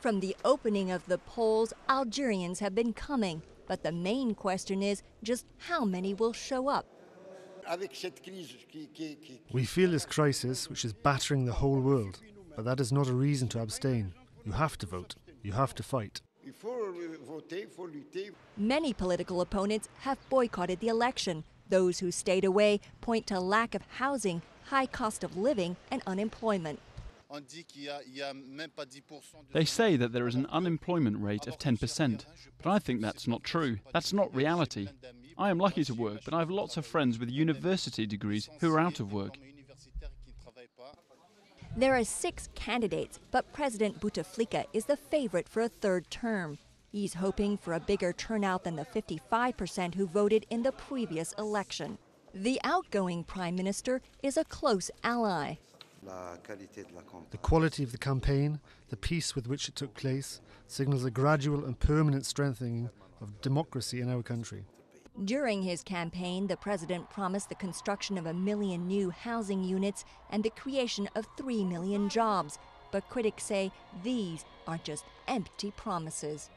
From the opening of the polls, Algerians have been coming. But the main question is just how many will show up? We feel this crisis, which is battering the whole world, but that is not a reason to abstain. You have to vote. You have to fight. Many political opponents have boycotted the election. Those who stayed away point to lack of housing, high cost of living, and unemployment. They say that there is an unemployment rate of 10%, but I think that's not true. That's not reality. I am lucky to work, but I have lots of friends with university degrees who are out of work. There are six candidates, but President Bouteflika is the favorite for a third term. He's hoping for a bigger turnout than the 55% who voted in the previous election. The outgoing prime minister is a close ally. The quality of the campaign, the peace with which it took place, signals a gradual and permanent strengthening of democracy in our country. During his campaign, the president promised the construction of a million new housing units and the creation of 3 million jobs. But critics say these are just empty promises.